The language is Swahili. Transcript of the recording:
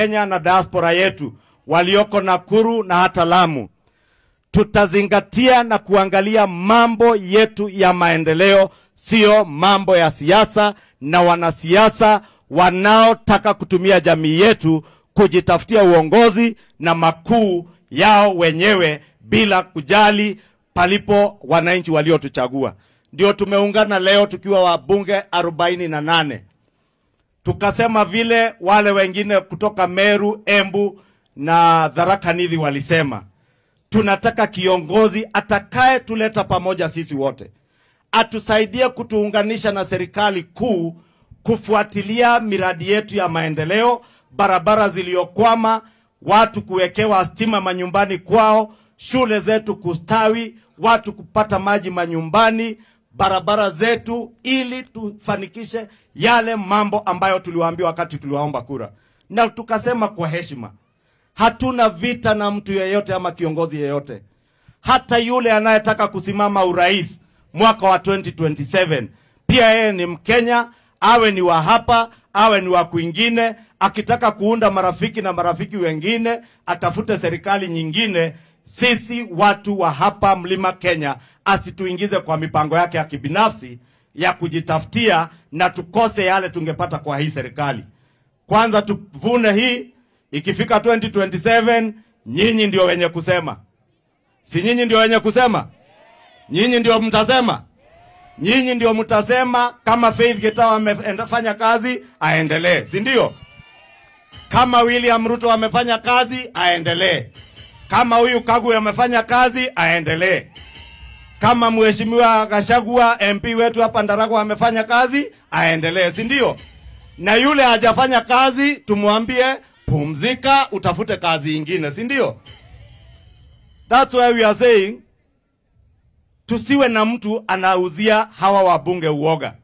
Kenya na diaspora yetu walioko Nakuru na hata Lamu, tutazingatia na kuangalia mambo yetu ya maendeleo, sio mambo ya siasa na wanasiasa wanaotaka kutumia jamii yetu kujitafutia uongozi na makuu yao wenyewe bila kujali palipo wananchi waliotuchagua. Ndio tumeungana leo tukiwa wabunge arobaini na nane tukasema vile wale wengine kutoka Meru, Embu na Tharaka Nithi walisema, tunataka kiongozi atakaye tuleta pamoja sisi wote, atusaidie kutuunganisha na serikali kuu kufuatilia miradi yetu ya maendeleo, barabara ziliyokwama, watu kuwekewa stima manyumbani kwao, shule zetu kustawi, watu kupata maji manyumbani, barabara zetu, ili tufanikishe yale mambo ambayo tuliwaambia wakati tuliwaomba kura, na tukasema kwa heshima, hatuna vita na mtu yeyote ama kiongozi yeyote, hata yule anayetaka kusimama urais mwaka wa 2027 pia yeye ni Mkenya, awe ni wa hapa, awe ni wa kwingine. Akitaka kuunda marafiki na marafiki wengine, atafute serikali nyingine. Sisi watu wa hapa mlima Kenya asituingize kwa mipango yake ya kibinafsi ya kujitafutia na tukose yale tungepata kwa hii serikali. Kwanza tuvune hii, ikifika 2027 nyinyi ndio wenye kusema, si nyinyi ndio wenye kusema? Nyinyi ndio mtasema, nyinyi ndio mtasema kama Faith Getawa amefanya kazi aendelee, si ndio? Kama William Ruto amefanya kazi aendelee, kama huyu Kagwe amefanya kazi aendelee, kama mheshimiwa Gachagua MP wetu hapa Ndaragwa amefanya kazi aendelee, si ndio? Na yule hajafanya kazi tumwambie pumzika, utafute kazi ingine, si ndio? That's why we are saying tusiwe na mtu anauzia hawa wabunge uoga.